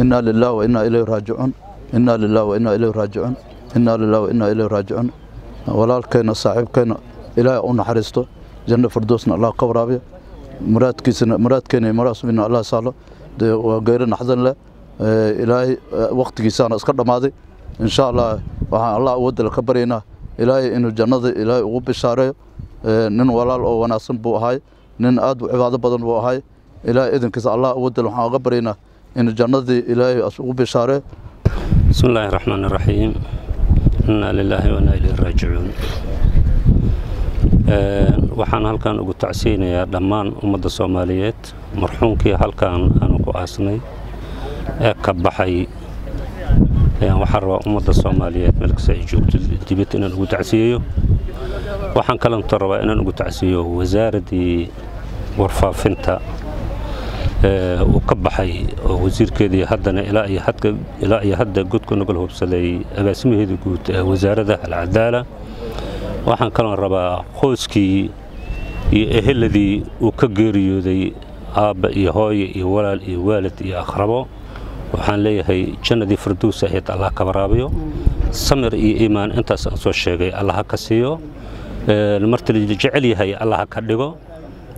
inaa lilah wa inaa ilayhi raajicuun inaa lilah wa inaa ilayhi raajicuun inaa lilah wa inaa ilayhi raajicuun walaalkeenna saaxiibkeenna ilaahay u naxariisto. Janno firdowsna allah ka waraabiya. Muraadkiisana muraadkeena maraasmina allah saalo. Dee waa geyro naxdin leh. Ilaahay waqtigiisaana iska dhammaaday insha allah waxaan allah awoodala ka baryaynaa. Ilaahay inuu jannada ilaahay ugu bishaareeyo. Nin walaal oo wanaagsan buu ahay. Nin aad u cibaado badan buu ahay. Ilaahay idankiisa allah awoodal waxaan uga baryaynaa inuu jannadii ilaahay ugu bishaare bismi illaahi raxmaan iraxiim innaa lilaahi wanaa ileyhi raajicuun waxaan halkan ugu tacsiyeynayaa dhammaan ummadda soomaaliyeed marxuunkii halkan aanu ku aasnay ee ka baxay waxaan rabaa ummadda soomaaliyeed meelkasta ay joogto dibad inaan ugu tacsiyeeyo waxaan kalanto rabaa inaan ugu tacsiiyo wasaaraddii warfaafinta uu ka baxay oo wasiirkeedii haddana ilaa iyo hadda godka nagol hubsaday agaasimaheeda guud ee wasaaradda alcadaala. Waxaan kaloo rabaa qoyskii iyo eheladii uu ka geeriyooday aabba iyo hooye iyo walaal iyo waalid iyo aqrabo. Waxaan leeyahay jannadii farduus ahayd allah ka waraabiyo. Samir iyo iimaan intaas aan soo sheegay allaha ka siiyo. Marti la jecel yahay allaha ka dhigo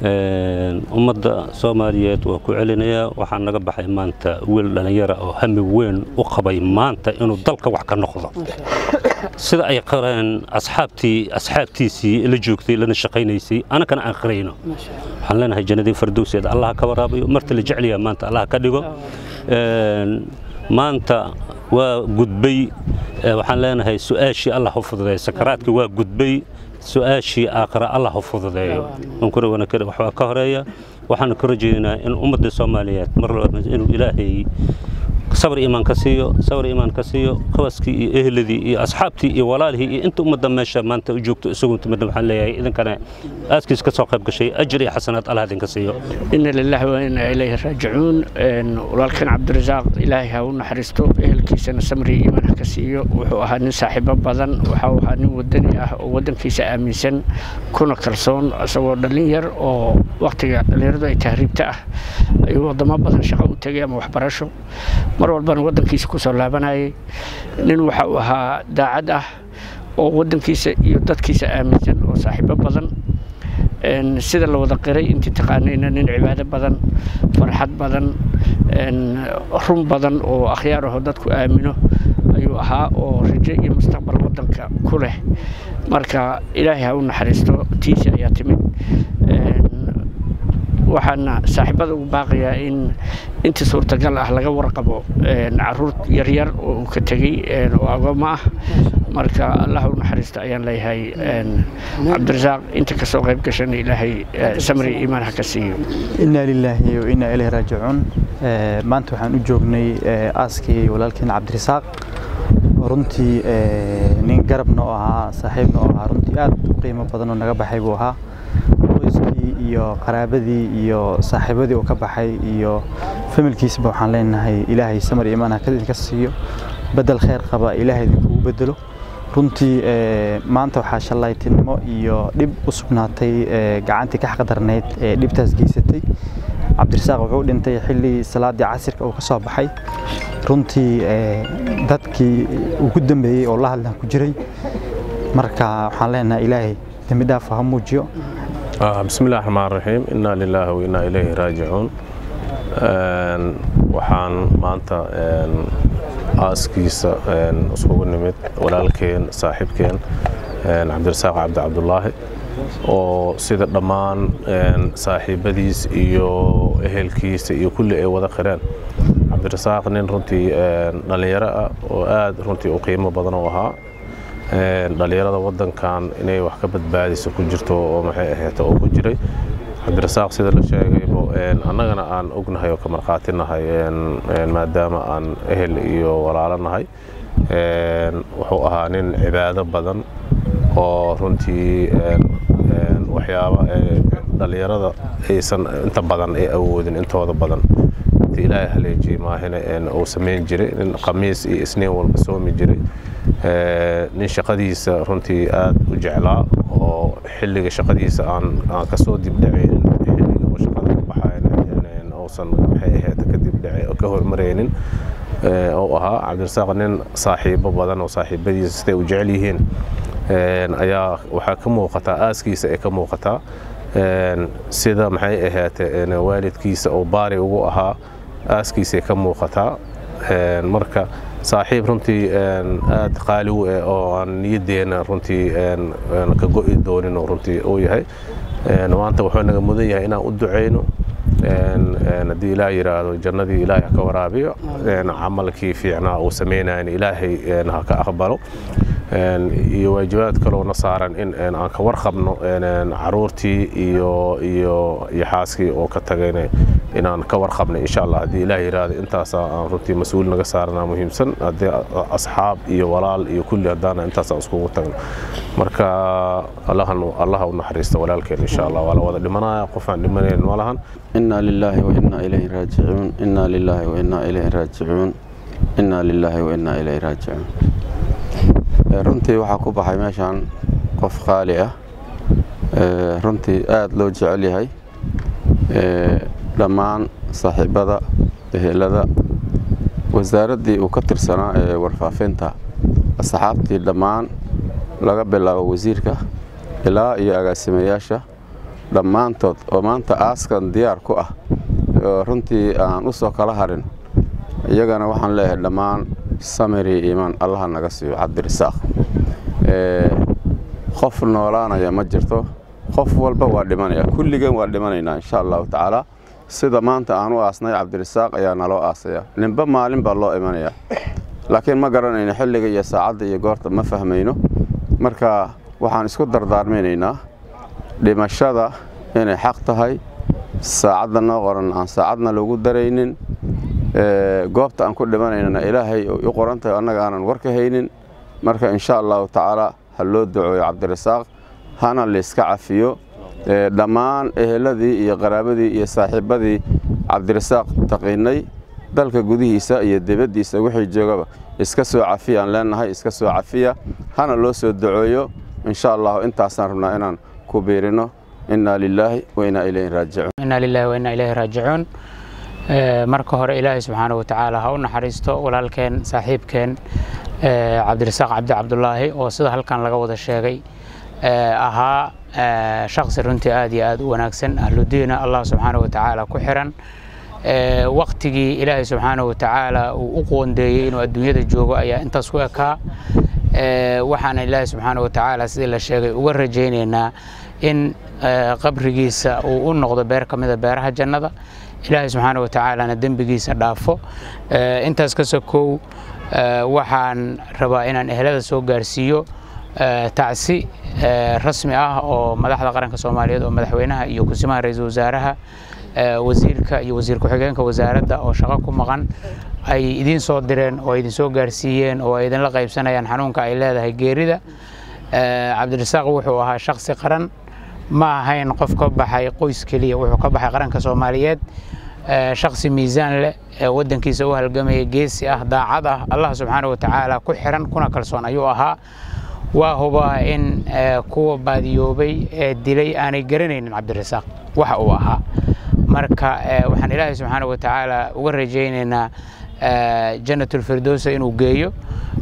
ummadda soomaaliyeed waa ku celinayaa waxaa naga baxay maanta wiil dhallinyara oo hami weyn u qabay maanta inuu dalka wax ka noqdo. Sida ay qareen asxaabtii asxaabtiisii la joogtay lana shaqaynaysay anakana aan qarayno. Waxaan leenahay jannadii fardowseed allah ka waraabayo marta la jecel yahay maanta allah ka dhigo maanta waa gudbay waxaan leenahay su'aashii allah u fududeeya sakaraadkii waa gudbay su'aashii aakhira allah u fududeeyo ka horreeya waxaana ka rajeynaa in ummadda soomaaliyeed mar inuu ilaahay sabr iimaan ka siiyo sabr iimaan ka siiyo qabaskii iyo ehladii iyo asxaabtii iyo walaalihii iyo inta ummadda meesha maanta u joogto isagu timidna waxaan leeyahay idinkana aaskiis ka soo qayb gashay ajir iyo xasanaad allah idinka siiyo. Ina lillahi wa ina ilayhi raajicuun. Walaalkan cabdirasaaq ilaahay ha u naxariisto ehelkiisana samri iimaan ha ka siiyo. Wuxuu ahaa nin saaxiibo badan waxau ahaa nin wadani ah oo waddankiisa aaminsan kuna kalsoon isagoo dhallin yar oo wakhtiga dhallinyaradu ay tahriibta ah. Ayuu waddamo badan shaqo u tegay ama waxbarasho. Mar walbana waddankiisa ku soo laabanayay nin waxa uu ahaa daacad ah oo waddankiisa iyo dadkiisa aaminsan oo saaxiibo badan. Sida la wada qiray intii taqaanayna nin cibaado badan farxad badan run badan oo akhyaar aho dadku aamino ayuu ahaa oo rajo iyo mustaqbal waddanka ku leh. Marka ilaahay ha u naxariisto tiisi ayaa timid waxaana saaxiibada ugu baaqayaa in intii suurtagal ah laga warqabo carruur yaryar oo ka tegey oo agoommo ah. Marka allah u naxariista ayaan leeyahay cabdirasaaq inta ka soo qayb gashana ilaahay samri iimaan ha ka siiyo. Inaa lilaahi wa inaa ilayhi raajicuun. Maanta waxaan u joognay aaskii walaalkeen cabdirasaaq runtii nin garabna oo ahaa saaxiibna oo ahaa runtii aad u qiimo badan oo naga baxay buu ahaa iyo qaraabadii iyo saaxiibadii uu ka baxay iyo familkiisaba waxaan leenahay ilaahay samar iimaan ha idinka siiyo. Bedel khayr qaba ilaahay idinkugu bedelo. Runtii maanta waxaa shallaytinimo iyo dhib u sugnaatay gacantii ka xaqdarnayd ee dhibtaas geysatay. Cabdirasaaq wuxuu dhintay xilli salaadii casirka uu ka soo baxay. Runtii dadkii ugu dambeeyey oo la hadlan ku jiray. Marka waxaan leenahay ilaahay dembi ha muujiyo Ah, bismillahi raxmaan raxiim innaa lilaahi wa ilayhi raajicuun waxaan maanta aaskiisa isugu nimid walaalkeen saaxiibkeen cabdirasaaq cabdi cabdulaahi oo sida dhammaan saaxiibbadiis iyo ehelkiisa iyo kulli ay wada qireen. Cabdirasaaq nin runtii dhallinyaro ah oo aad runtii u qiimo badan u ahaa dhallinyarada waddankan inay wax ka badbaadiso ku jirto oo maxay ahayd oo ku jiray. Cabdirasaaq sida la sheegaybo annagana aan ognahay oo ka markhaati nahay maadaama aan ehel iyo walaalo nahay wuxuu ahaa nin cibaado badan oo runtii waxyaaba dhallinyarada aysan inta badan ay awoodin intooda badan. Inta ilaahay haleejiyey maahina uu samayn jiray nin khamiis iyo isniin walba soomi jiray nin shaqadiisa runtii aad u jeclaa oo xilliga shaqadiisa aan ka soo dibdhacaynin xilliga uu shaqada ka baxayn uusan maxay ahayd kadib ka hormaraynin oo ahaa cabdirasaaq nin saaxiibo badan oo saaxiibadiisa siday u jecel yihiin. Ayaa waxaa ka muuqataa aaskiisa ay ka muuqataa sida maxay ahaatee waalidkiisa oo baari ugu ahaa. Aaskiisay ka muuqataa marka saaxiib runtii aad qaali u eh oo aan niyaddeena runtii ka go'i doonin oo runtii uu yahay. Maanta wuxuu naga mudan yahay inaan u ducayno haddii ilaah yidhaahdo jannadii ilaahay ha ka waraabiyo. Camalkii fiicnaa uu samaynayan ilaahay ha ka aqbalo iyo waajibaad kaleoona saaran in aan ka warqabno caruurtii iyo xaaskii oo ka tagayna inaan ka warqabnay insha alla haddii ilaah yiraahdo intaasa aan runtii mas'uul naga saarana muhiimsan haddii asxaab iyo walaal iyo kulli haddaana intaasa iskugu tagno. Marka allaha u naxariista walaalkeen insha allah. Waa la wada dhimanaya qofaan dhimanayn malahan inaa lilaahi wainaa ilayhi raajicuun. Inaa lilaahi wainaa ilayhi raajicuun. Inaa lilaahi wainaa ilayhi raajicuun runtii waxaa ku baxay meeshaan qof qaali ah. Runtii aada loo jecel yahay. Dhammaan saaxiibada ehelada wasaaraddii uu ka tirsanaa ee warfaafinta. Asxaabtii dhammaan laga bilaabo wasiirka ilaa iyo agaasimayaasha dhammaantood oo maanta aaskan diyaar ku ah. Runtii aan u soo kala harin iyagana waxaan leeyahay dhammaan samiri iimaan allaha naga siiyo cabdirisaaq qof noolaanaya ma jirto. Qof walba waa dhimanaya. Kulligeen waa dhimanaynaa insha allahu tacaala. Sida maanta aan u aasnay cabdirisaaq ayaa naloo aasaya. Ninba maalin baa loo imanaya. Laakiin ma garanayno xilliga iyo saacadda iyo goorta ma fahmayno. Marka waxaan isku dardaarmaynaynaa dhimashada inay xaq tahay. Saacadda noo qoran aan saacadna lagu daraynin goobta aan ku dhimanaynana ilaahay u qoran tahay annaga aanan war ka haynin. Marka insha allahu tacaala ha loo ducooyo cabdirasaaq hana layska cafiyo. Dhammaan eheladii iyo qaraabadii iyo saaxiibadii cabdirasaaq taqiinay dalka gudihiisa iyo dibaddiisa wixii joogaba iska soo cafiyaan leenahay iska soo cafiya. Hana loo soo ducooyo insha allahu intaasaan rabnaa inaan ku biirino. Inaa lilaahi wa inaa ilayhi raajicuun marka hore ilaahay subxaana wa tacaala ha u naxariisto walaalkeen saaxiibkeen cabdirasaaq cabdi cabdulaahi oo sida halkan laga wada sheegay ahaa shaqsi runtii aad iyo aad u wanaagsan ahludiina allah subxaana wa tacaala ku xiran. Waktigii ilaahay subxaana wa tacaala uu u qoondeeyey inuu adduunyada joogo ayaa intaas ku ekaa. Waxaana ilaahay subxaana wa tacaala sidii la sheegay uga rajaynaynaa in qabrigiisa uu u noqdo beer ka mida beeraha jannada. Ilaahay subxaana wa tacaalana dembigiisa dhaafo. Intaas ka sokow waxaan rabaa inaan ehelada soo gaarsiiyo tacsi rasmi ah oo madaxda qaranka soomaaliyeed oo madaxweynaha iyo kusimaha ra'iisul wasaaraha wasiirka iyo wasiir ku-xigeenka wasaaradda oo shaqo ku maqan ay idiin soo direen oo idin soo gaarsiiyeen oo idinla qaybsanayaan xanuunka ay leedahay geerida. Cabdirasaaq wuxuu ahaa shaksi qaran ma ahayn qof ka baxay qoys keliya wuxuu ka baxay qaranka soomaaliyeed shaksi miisaan leh ee waddankiisa u halgamaya geesi ah daacad ah allah subxaana wa tacaala ku xiran kuna kalsoon ayuu ahaa. Waa hubaa in kuwa baadiyoobay ee dilay aanay garanaynin cabdirasaaq waxa uu ahaa. Marka waxaan ilaahay subxaana wa tacaala uga rajaynaynaa jannatulfirdowsa inuu geeyo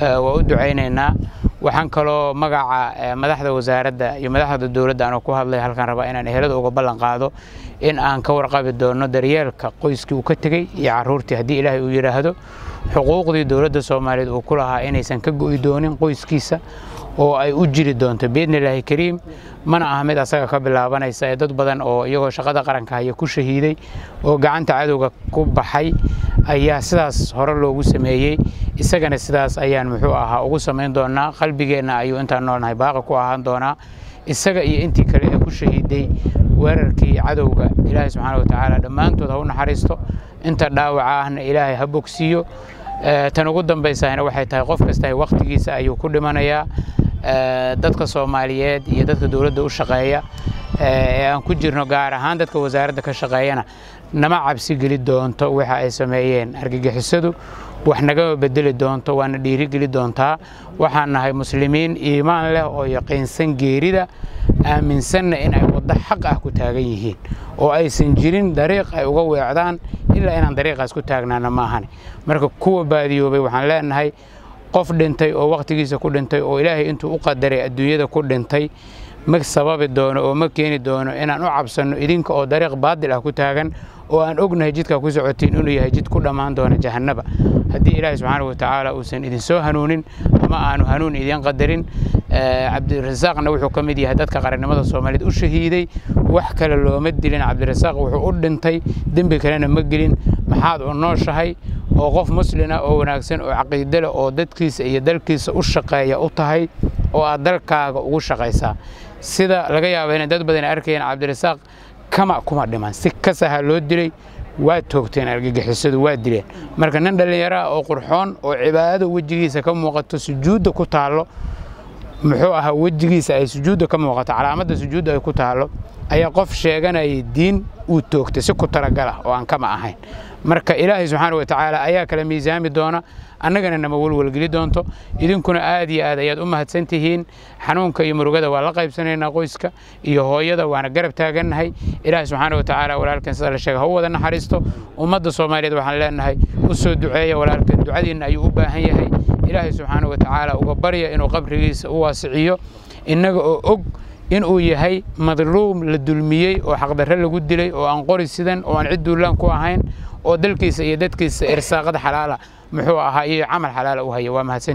waa u ducaynaynaa waxaan kaloo magaca madaxda wasaaradda iyo madaxda dowladda anoo ku hadlay halkaan rabaa inaan ehelada uga ballan qaado in aan ka warqabi doono daryeelka qoyskii uu ka tegey iyo caruurtii haddii ilaahay uu yidhaahdo xuquuqdii dowladda soomaaliyeed uu ku lahaa inaysan ka go'i doonin qoyskiisa oo ay u jiri doonto biidni illaahi kariim. Mana aha mid asaga ka bilaabanaysa ee dad badan oo iyagoo shaqada qaranka haya ku shahiiday oo gacanta cadowga ku baxay ayaa sidaas hore loogu sameeyey. Isagana sidaas ayaan muxuu ahaa ugu samayn doonaa. Qalbigeenna ayuu intaan noolnahay baaqi ku ahaan doonaa. Isaga iyo intii kale ee ku shahiiday weerarkii cadowga ilaahay subxaana wa tacaala dhammaantood ha u naxariisto. Inta dhaawaca ahna ilaahay ha bogsiiyo. Tan ugu dambaysahna waxay tahay qof kasta wakhtigiisa ayuu ku dhimanayaa. Dadka soomaaliyeed iyo dadka dowladda u shaqeeya ee aan ku jirno gaar ahaan dadka wasaaradda ka shaqeeyana nama cabsi geli doonto waxa ay sameeyeen. Argagixisadu wax nagama bedeli doonto waana dhiirigeli doontaa. Waxaan nahay muslimiin iimaan leh oo yaqiinsan geerida aaminsanna in ay wadda xaq ah ku taagan yihiin oo aysan jirin dariiq ay uga weecdaan ilaa inaan dariiqaas ku taagnaana ma ahani. Marka kuwa baadiyoobay waxaan leenahay qof dhintay oo wakhtigiisa ku dhintay oo ilaahay intuu u qadaray adduunyada ku dhintay ma sababi doono oo ma keeni doono inaan u cabsanno idinka oo dariiq baadil ah ku taagan oo aan ognahay jidkaa ku socotiin inuu yahay jid ku dhammaan doona jahannaba. Haddii ilaahay subxaana wa tacaala uusan idin soo hanuunin ama aanu hanuun idiin qadarin cabdirasaaqna wuxuu ka mid yahay dadka qarannimada soomaaliyeed u shahiiday wax kale looma dilin. Cabdirasaaq wuxuu u dhintay dembi kalena ma gelin. Maxaad u nooshahay oo qof muslina oo wanaagsan oo caqiide leh oo dadkiisa iyo dalkiisa u shaqeeya u tahay oo aad dalkaaga ugu shaqaysaa sida laga yaaba inay dad badan arkayeen cabdirasaaq kama kuma dhiman. Si kasaha loo dilay waa toogteen argagixisadu waa dileen. Marka nin dhallinyaro ah oo qurxoon oo cibaadada wejigiisa ka muuqato sujuudda ku taallo muxuu ahaa wejigiisa ay sujuudda ka muuqato calaamadda sujuudda ay ku taallo ayaa qof sheeganayay diin uu toogtay si ku talagalah oo aan kama ahayn marka ilaahay subxaana wa tacaala ayaa kala miisaami doona annagana nama welwelgeli doonto. Idinkuna aad iyo aad ayaad u mahadsan tihiin xanuunka iyo murugada waa la qaybsanaynaa qoyska iyo hooyada waana garab taagannahay ilaahay subxaana wa tacaala walaalkan sida la sheega ha u wada naxariisto. Ummadda soomaaliyeed waxaan leenahay u soo duceeya walaalkan ducadiinna ayuu u baahan yahay. Ilaahay subxaana wa tacaala uga barya inuu qabrigiisa u waasiciyo. Innaga oo og inuu yahay madluum la dulmiyey oo xaqdarre lagu dilay oo aan qori sidan oo aan cid duulaan ku ahayn oo dalkiisa iyo dadkiisa irsaaqada xalaala muxuu ahaa iyo camal xalaala u haya waa mahadsan